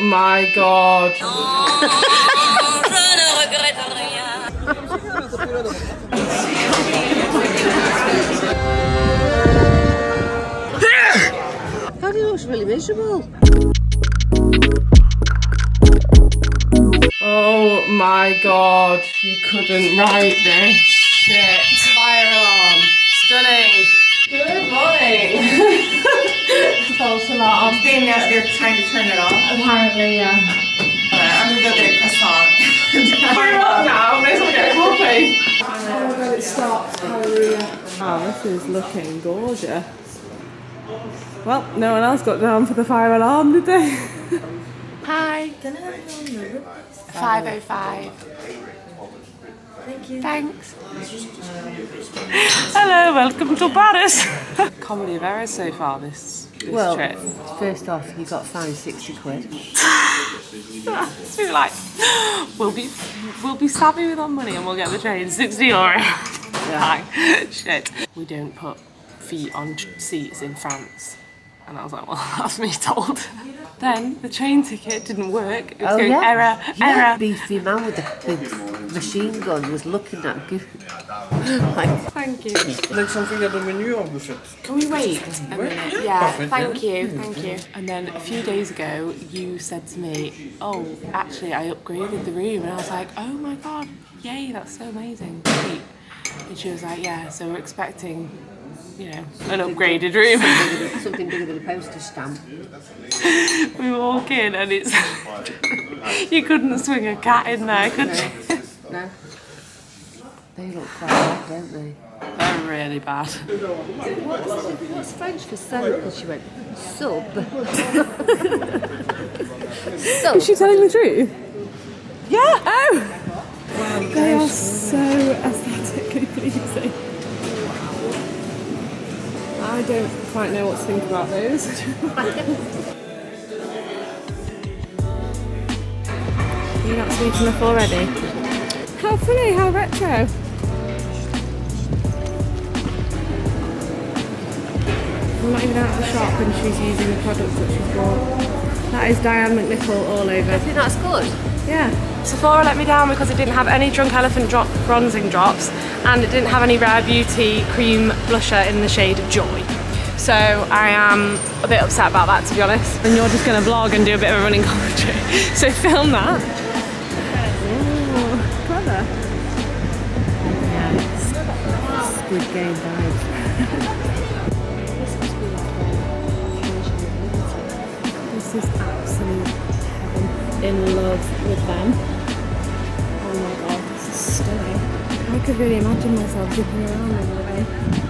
Oh my god. He looks really miserable. Oh my god, you couldn't write this Standing out there trying to turn it off. Apparently, yeah. Alright, I'm gonna go get a croissant. Fire up now, may as well get a coffee. Oh my god, it stopped. Hallelujah. Wow, this is looking gorgeous. Well, no one else got down for the fire alarm, did they? Hi. 505. Thank you. Thanks. Hello, welcome to Paris. Comedy of errors so far this, this Well, trip. first off, you got fined 60 quid. so we're like, we'll be we'll be savvy with our money and we'll get the train 60 euro. Like, shit. We don't put feet on seats in France. And I was like, well, that's me told. Then the train ticket didn't work. It was Oh, going yeah. error, Yeah, error. beefy man with the big machine gun was looking at you. like, Thank you. Like something at the menu en buffet. Can we wait a minute? Yeah, Perfect, thank yeah. you, thank you. And then a few days ago, you said to me, "Oh, actually, I upgraded the room," and I was like, "Oh my god, yay! That's so amazing." Great. And she was like, "Yeah, so we're expecting, you know, an upgraded room." something bigger than a postage stamp. we walk in, and it's you couldn't swing a cat in there, could you? No. They look quite bad, don't they? They're really bad. What's French for? Because she went, sub. sub. Is she telling the truth? Yeah. Oh. They are so don't quite know what to think about those. You're not sweet enough already. How funny, how retro. I'm not even out of the shop and she's using the products that she's bought. That is Diane McNicol all over. I think that's good. Yeah. Sephora let me down because it didn't have any Drunk Elephant drop bronzing drops and it didn't have any Rare Beauty cream blusher in the shade of Joy. So I am a bit upset about that to be honest. And you're just going to vlog and do a bit of a running commentary. So film that. Ooh, clever. Squid Game vibes. This is absolute heaven. In love with them. Oh my god, this is stunning. I could really imagine myself zipping around in the way.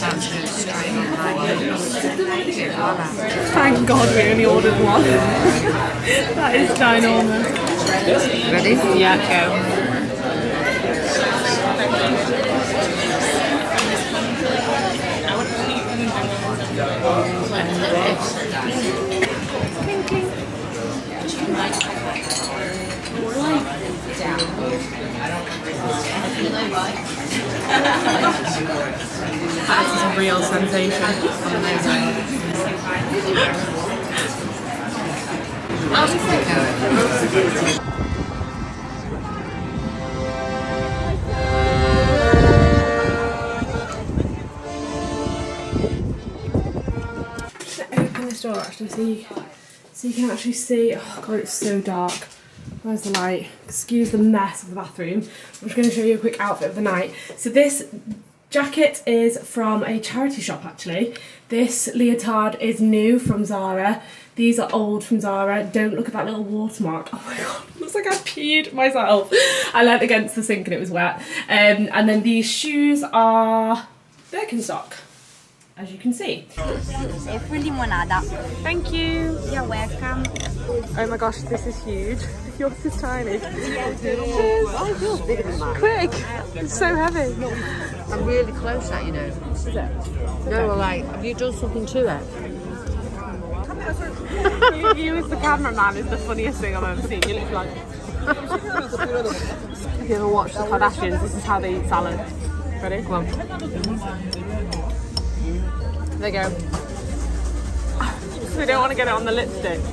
Gigantic cream ice cream by a little chocolate and Thank God we only ordered one. that is ginormous. Ready? Yeah, go. That is a real sensation. Open this door actually so you, so you can actually see. Oh god, it's so dark. Where's the light? Excuse the mess of the bathroom. I'm just going to show you a quick outfit of the night. So this jacket is from a charity shop actually. This leotard is new from Zara. These are old from Zara. Don't look at that little watermark. Oh my god, looks like I peed myself. I leant against the sink and it was wet. Um, and then these shoes are Birkenstock, as you can see. Every limonada. Thank you. You're welcome. Oh my gosh, this is huge. Yours is tiny. Oh, yours bigger than mine. Quick! It's so heavy. I'm really close at you know. Is it? No, well, like, have you done something to it? you, you as the cameraman is the funniest thing I've ever seen. You look like. if you ever watch the Kardashians, this is how they eat salad. Ready? Come on. There you go. we don't want to get it on the lipstick.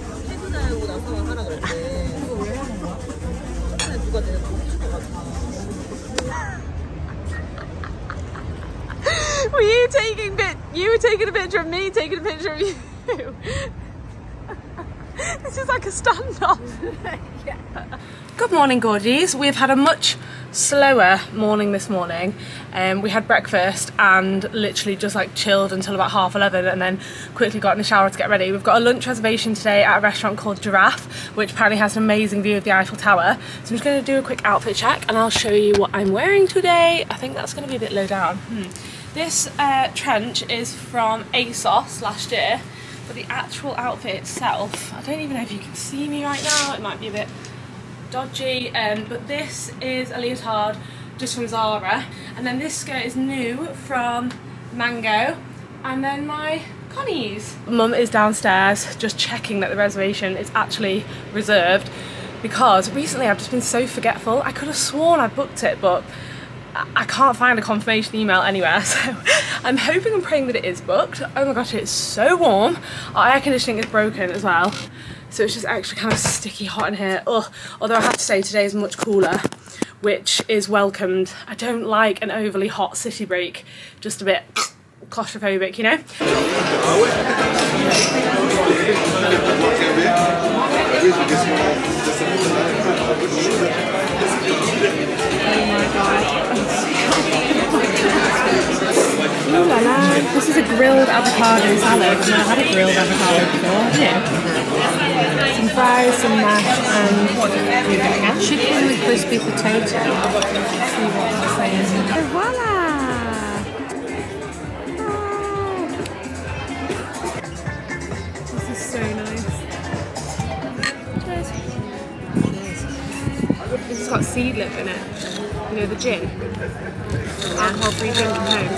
were you taking bit? You were taking a picture of me, taking a picture of you. this is like a standoff. Good morning, gorgies. We've had a much slower morning this morning. Um, we had breakfast and literally just like chilled until about half 11 and then quickly got in the shower to get ready. We've got a lunch reservation today at a restaurant called Girafe, which apparently has an amazing view of the Eiffel Tower. So I'm just going to do a quick outfit check and I'll show you what I'm wearing today. I think that's going to be a bit low down. Hmm. This uh, trench is from ASOS last year, but the actual outfit itself, I don't even know if you can see me right now, it might be a bit dodgy, um, but this is a leotard just from Zara, and then this skirt is new from Mango, and then my Connie's. Mum is downstairs just checking that the reservation is actually reserved because recently I've just been so forgetful. I could have sworn I booked it, but I can't find a confirmation email anywhere, so I'm hoping and praying that it is booked. Oh my gosh, it's so warm. Our air conditioning is broken as well, so it's just actually kind of sticky hot in here. Ugh. Although I have to say today is much cooler, which is welcomed. I don't like an overly hot city break, just a bit claustrophobic, you know? Ooh la la. This is a grilled avocado salad. I've never had a grilled avocado before, you? Some fries, some mash, and Chicken with crispy potato. see what saying. Voila! Oh. This is so nice. Has got seedlip in it. You know, the gin. Alcohol-free gin from home.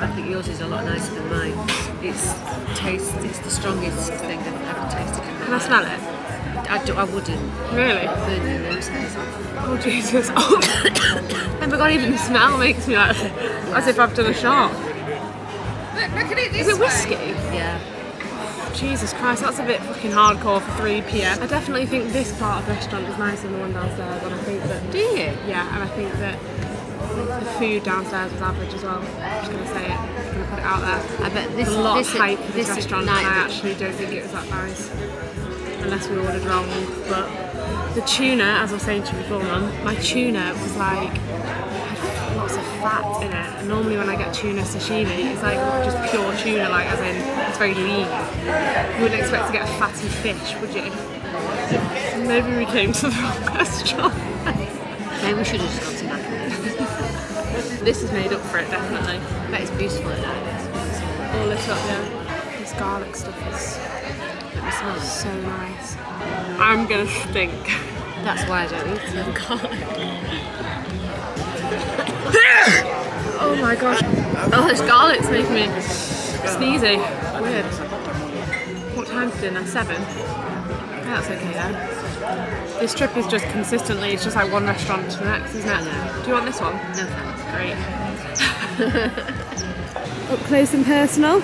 I think yours is a lot nicer than mine. It's taste. It's the strongest thing I've ever tasted. in my Can I smell it? I, do, I wouldn't. Really? Burn your nose hairs off. Oh Jesus! Oh, my god! Even the smell makes me like as if I've done a shot. Is it whiskey? Yeah. Jesus Christ, that's a bit fucking hardcore for 3 p.m. I definitely think this part of the restaurant is nicer than the one downstairs, and I think that Do you? yeah, and I think that the food downstairs was average as well. I'm just gonna say it. I'm gonna put it out there. I bet this There's a lot this of hype for this, this restaurant, night. and I actually don't think it was that nice. Unless we ordered wrong. But the tuna, as I was saying to you before, Mum, my tuna was like lots of fat in it. And normally when I get tuna sashimi, it's like just pure tuna, like as in it's very lean. You wouldn't expect to get a fatty fish, would you? Maybe we came to the wrong restaurant. Maybe we should have just gone to that. This is made up for it, definitely. But it's beautiful at night. All lit up, yeah. This garlic stuff is Let me smell it. so nice. I'm gonna stink. That's why I don't eat it. Oh my gosh. Oh, this garlic's making me sneezy. Weird. What time's dinner? Seven? Yeah, that's okay then. This trip is just consistently, it's just like one restaurant to the next, isn't it? Do you want this one? No thanks. Great. Up close and personal.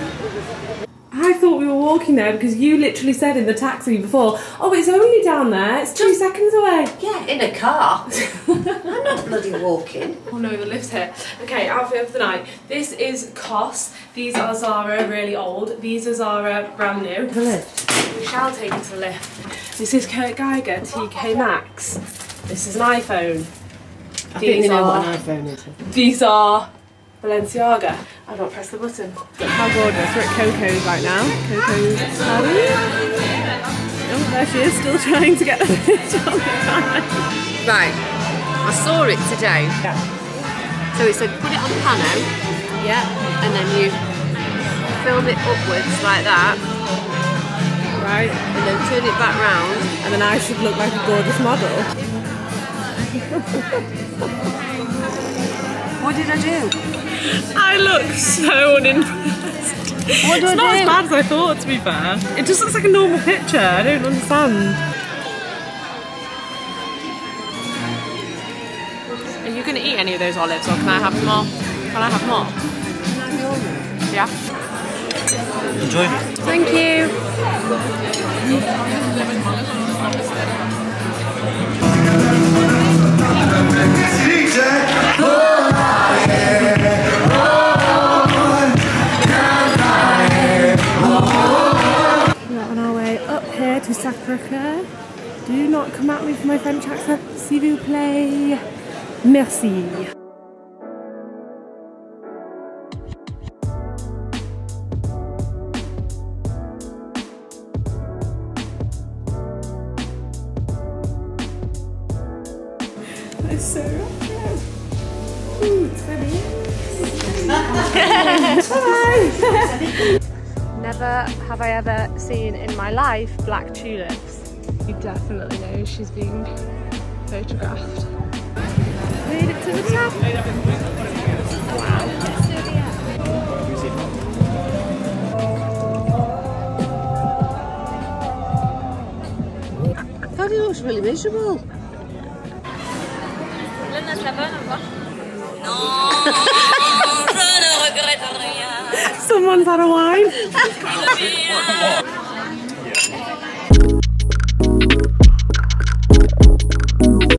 I thought we were walking there because you literally said in the taxi before, oh, it's only down there, it's two seconds away. Yeah, in a car. I'm not bloody walking. Oh no, the lift's here. Okay, outfit of the night. This is COS. These are Zara, really old. These are Zara, brand new. The lift. We shall take it to the lift. This is Kurt Geiger TK Maxx. This is an iPhone. I These think we know are- what an iPhone is. These are Balenciaga. I've not pressed the button. Look how gorgeous. We're at Coco's right now. Coco's Sally. Oh, there she is, still trying to get the picture on the camera. Right. I saw it today. Yeah. So it said put it on pano Yeah. and then you film it upwards like that Right. and then turn it back round. and then I should look like a gorgeous model. What did I do? I look so unimpressed. What do It's I not do? as bad as I thought, to be fair. It just looks like a normal picture. I don't understand. Are you going to eat any of those olives, or can I have more? Can I have more? Yeah. Enjoy. Thank you. We're on our way up here to Sacre-Cœur. Do not come at me for my French accent, s'il vous plaît. Merci. So Ooh, it's funny. Never have I ever seen in my life black tulips. You definitely know she's being photographed. Made it to the top. I thought it looks really miserable. Someone's out of wine.